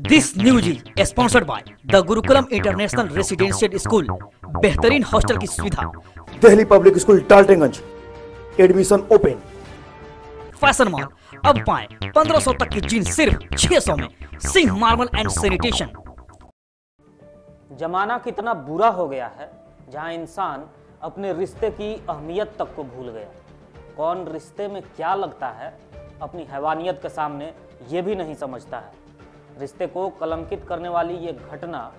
This news is sponsored by the Gurukulam international residential school बेहतरीन hostel की सुविधा। Delhi public school Daltonganj admission open fashion mall अब पाए 1500 तक की जीन्स सिर्फ़ 600 में। सिंह मार्बल एंड सैनिटेशन जमाना कितना बुरा हो गया है जहाँ इंसान अपने रिश्ते की अहमियत तक को भूल गया। कौन रिश्ते में क्या लगता है अपनी हैवानियत के सामने ये भी नहीं समझता है। रिश्ते को कलंकित करने वाली ये घटना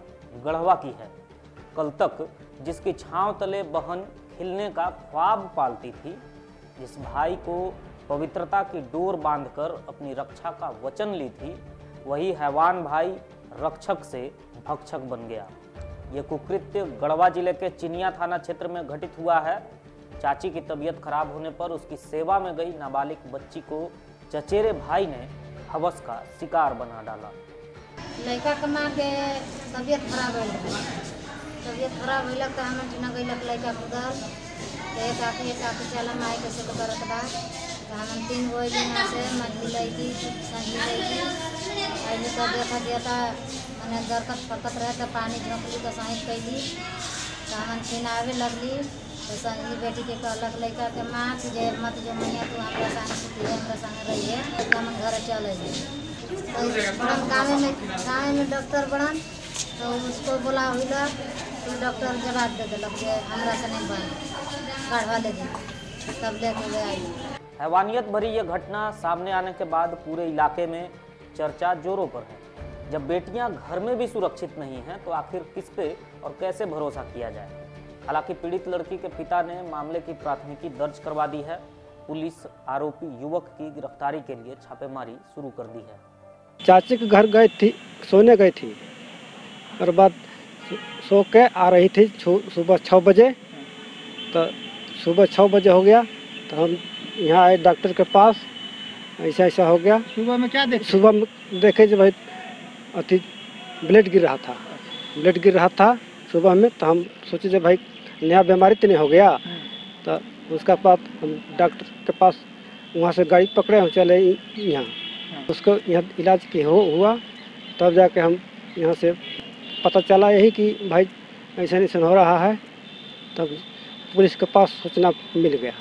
गढ़वा की है। कल तक जिसकी छांव तले बहन खिलने का ख्वाब पालती थी, जिस भाई को पवित्रता की डोर बांधकर अपनी रक्षा का वचन ली थी, वही हैवान भाई रक्षक से भक्षक बन गया। ये कुकृत्य गढ़वा ज़िले के चिनिया थाना क्षेत्र में घटित हुआ है। चाची की तबीयत खराब होने पर उसकी सेवा में गई नाबालिग बच्ची को चचेरे भाई ने हवस का शिकार बना डाला। लड़का के माँ के तबीयत खराब हो तबियत खराब हो तो हमें टिना गई लड़का खुदल तो एक आके एक आके चला माई कैसे तो करत बा। तो हम तीन गो यहाँ से मछली लैकी संजली लैकी अभी तो देखा दिया था, मैंने दरकत फरकत रहे तो पानी झोंकली तो सहित कैली तो हम तीन आवे लगली। तो संजली बेटी के कहलक लड़का के माँ तू जे मत जो मैया तू हमारा घर चल गाँव में डॉक्टर बड़न तो उसको बोला तो डॉक्टर जवाब दे से नहीं बन काढ़वा ले दी तब ले आई हैवानियत भरी ये घटना सामने आने के बाद पूरे इलाके में चर्चा जोरों पर है। जब बेटियाँ घर में भी सुरक्षित नहीं हैं तो आखिर किस पे और कैसे भरोसा किया जाए? हालाँकि पीड़ित लड़की के पिता ने मामले की प्राथमिकी दर्ज करवा दी है। पुलिस आरोपी युवक की गिरफ्तारी के लिए छापेमारी शुरू कर दी है। चाची के घर गई थी सोने गई थी। और बाद सो के आ रही थी सुबह छः बजे। तो सुबह छः बजे हो गया तो हम यहाँ आए डॉक्टर के पास ऐसा ऐसा हो गया। सुबह में क्या देख सुबह में देखे जो भाई अति ब्लड गिर रहा था। ब्लड गिर रहा था सुबह में तो हम सोचे जो भाई नया बीमारी तो नहीं हो गया। तो उसका पाप हम डॉक्टर के पास वहाँ से गाड़ी पकड़े, हम चले यहाँ। उसको यहाँ इलाज की हो, हुआ, तब जाके हम यहाँ से पता चला यही कि भाई ऐसा ऐसा हो रहा है, तब पुलिस के पास सूचना मिल गया।